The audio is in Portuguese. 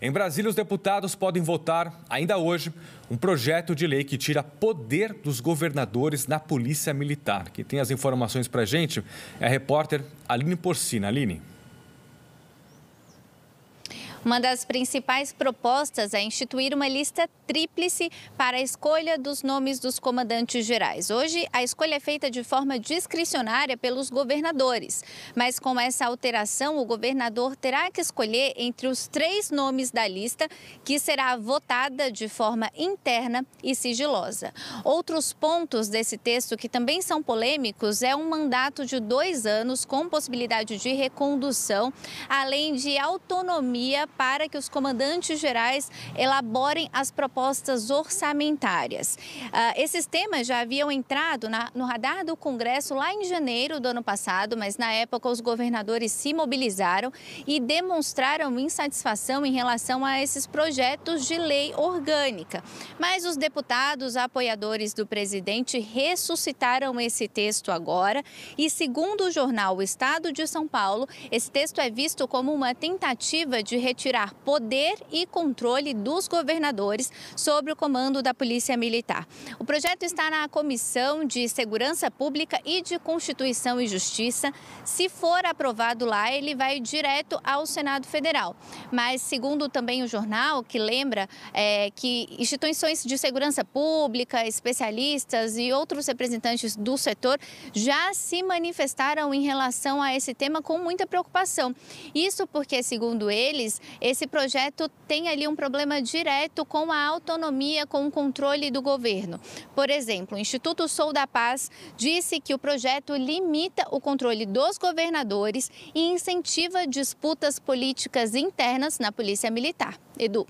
Em Brasília, os deputados podem votar, ainda hoje, um projeto de lei que tira poder dos governadores na Polícia Militar. Quem tem as informações para a gente é a repórter Aline Porcina. Aline. Uma das principais propostas é instituir uma lista tríplice para a escolha dos nomes dos comandantes gerais. Hoje, a escolha é feita de forma discricionária pelos governadores, mas com essa alteração, o governador terá que escolher entre os três nomes da lista, que será votada de forma interna e sigilosa. Outros pontos desse texto que também são polêmicos é um mandato de dois anos com possibilidade de recondução, além de autonomia para que os comandantes gerais elaborem as propostas orçamentárias. Uh, esses temas já haviam entrado na, no radar do Congresso lá em janeiro do ano passado, mas na época os governadores se mobilizaram e demonstraram insatisfação em relação a esses projetos de lei orgânica. Mas os deputados apoiadores do presidente ressuscitaram esse texto agora e, segundo o jornal O Estado de São Paulo, esse texto é visto como uma tentativa de retirar tirar poder e controle dos governadores sobre o comando da Polícia Militar. O projeto está na Comissão de Segurança Pública e de Constituição e Justiça. Se for aprovado lá, ele vai direto ao Senado Federal. Mas, segundo também o jornal, que lembra é, que instituições de segurança pública, especialistas e outros representantes do setor já se manifestaram em relação a esse tema com muita preocupação. Isso porque, segundo eles, esse projeto tem ali um problema direto com a autonomia, com o controle do governo. Por exemplo, o Instituto Sou da Paz disse que o projeto limita o controle dos governadores e incentiva disputas políticas internas na Polícia Militar. Edu.